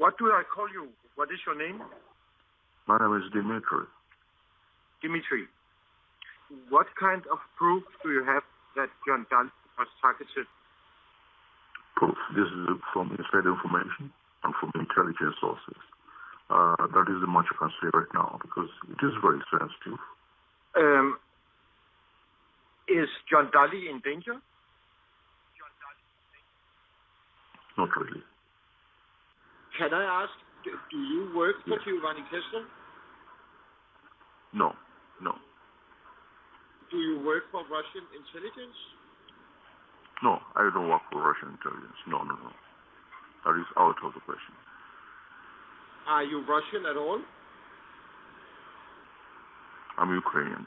Speaker 19: What do I call you? What is your name?
Speaker 20: My name is Dimitri.
Speaker 19: Dimitri. What kind of proof do you have that John Dahl was targeted?
Speaker 20: Proof. This is from inside information and from intelligence sources. Uh, that is the much I can say right now because it is very sensitive.
Speaker 19: Um, is John Dalli in danger?
Speaker 20: Not really.
Speaker 19: Can I ask, do, do you work for Giovanni Kessler?
Speaker 20: No, no,
Speaker 19: Do you work for Russian intelligence?
Speaker 20: no. I don't work for Russian intelligence. No, no, no. That is out of the question.
Speaker 19: Are you Russian at all?
Speaker 20: I'm Ukrainian.